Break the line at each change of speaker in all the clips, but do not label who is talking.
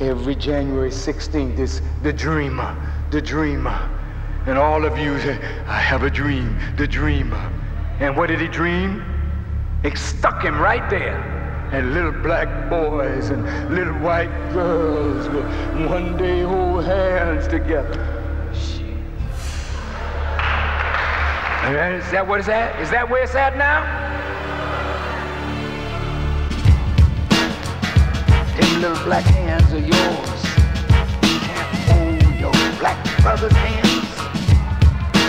Every January 16th is the dreamer, the dreamer. And all of you say, I have a dream, the dreamer. And what did he dream? It stuck him right there. And little black boys and little white girls will one day hold hands together. Is that what it's at? Is that where it's at now? Little black hands are yours. You can't hold your black brother's hands.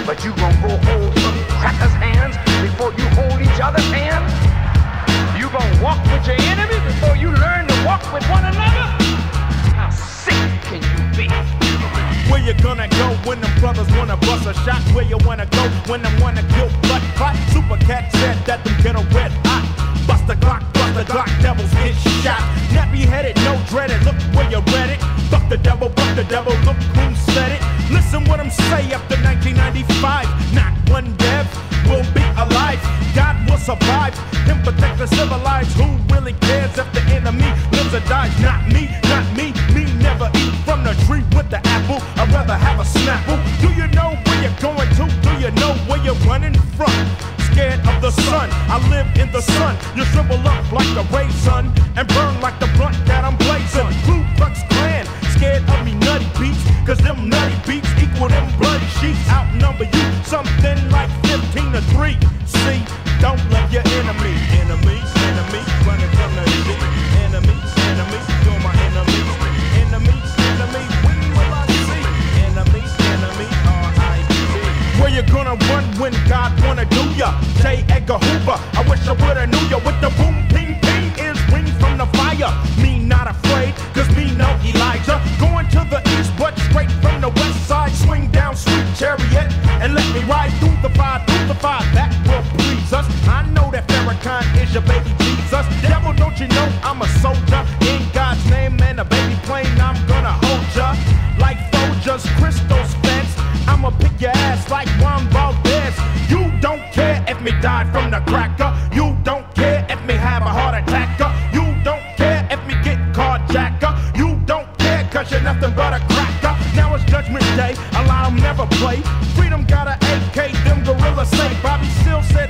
But you gonna go hold some crackers' hands before you hold each other's hands? You gonna walk with your enemy before you learn to walk with one another? How sick can you be?
Where you gonna go when them brothers wanna bust a shot? Where you wanna go when them wanna kill blood clot? Super Cat said that them get a red hot. Bust the clock, bust the clock, devils get shot. Nappy headed, no dreaded, look you read it. Fuck the devil, fuck the devil, look who said it. Listen what I'm say after 1995. Not one dev will be alive. God will survive. Him protect the civilized. Who really cares if the enemy lives or dies? Not me, not me. Me never eat from the tree with the apple. I'd rather have a snapple. Do you know where you're going to? Do you know where you're running from? Scared of the sun, I live in the sun. You shrivel up like the ray sun and burn like the blunt that I'm See, don't let your enemy, enemies, enemies, running from the shit. Enemies, enemies, you're my enemies. Enemies, enemies, when will I see? Enemies, enemies, R.I.P. Where you gonna run when God wanna do ya? J. Edgar Hoover, I wish I would've knew ya and let me ride through the fire, through the fire. That will please us. I know that Farrakhan is your baby Jesus. Devil, don't you know I'm a soldier in God's name and a baby plane? I'm gonna hold ya like Folgers, Crystal fence. I'ma pick your ass like Juan Valdez. You don't care if me die from the cracker. You don't care if me have a heart attack. Judgment day, allow them never play. Freedom got a AK, them gorillas say. Bobby still said,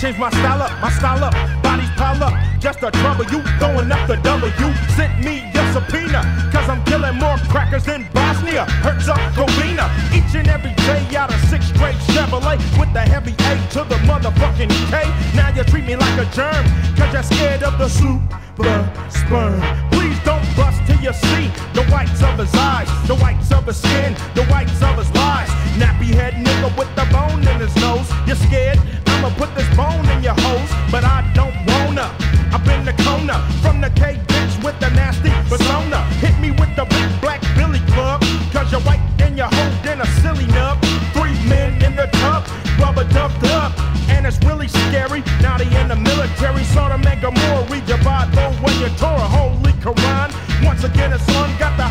Changed my style up, my style up, bodies pile up. Just a trouble you, throwing up the W. Sent me your subpoena, cause I'm killing more crackers than Bosnia, Herzegovina. Each and every day out of six straight Chevrolet with the heavy A to the motherfucking K. Now you treat me like a germ, cause you're scared of the super sperm. Please don't bust till you see the whites of his eyes, the whites of his skin, the whites of his lies. Nappy head nigga with the bone in his nose. You're scared? Put this bone in your hose, but I don't wanna. I've been the corner from the K bitch with the nasty persona. Hit me with the big black Billy Club, cause you're white and you're holding a silly nub. Three men in the tub, rubber dubbed up, and it's really scary. Now they in the military, sort of make a more read your Bible when you tore a holy Quran. Once again, it's on, got the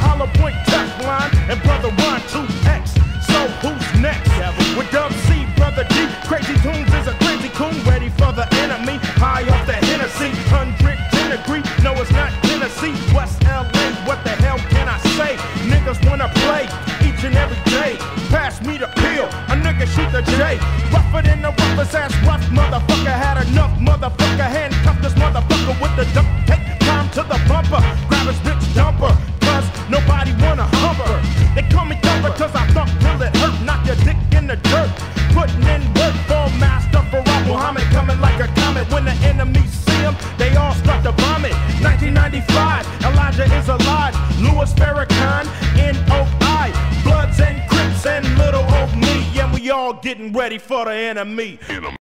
each and every day. Pass me the pill, a nigga shoot the J. Rougher than the roughest ass rough motherfucker. Had enough motherfucker. Handcuff this motherfucker with the duct tape. Time to the bumper. Grab his bitch dumper. Cause nobody wanna hump her. They call me dumper cause I thump till it hurt. Knock your dick in the dirt. Putting in work for Master Fard Muhammad. Coming like a comet. When the enemies see him, they all start to vomit. 1995, Elijah is alive. Louis Farrakhan, N.O.I. all getting ready for the enemy.
Enemy.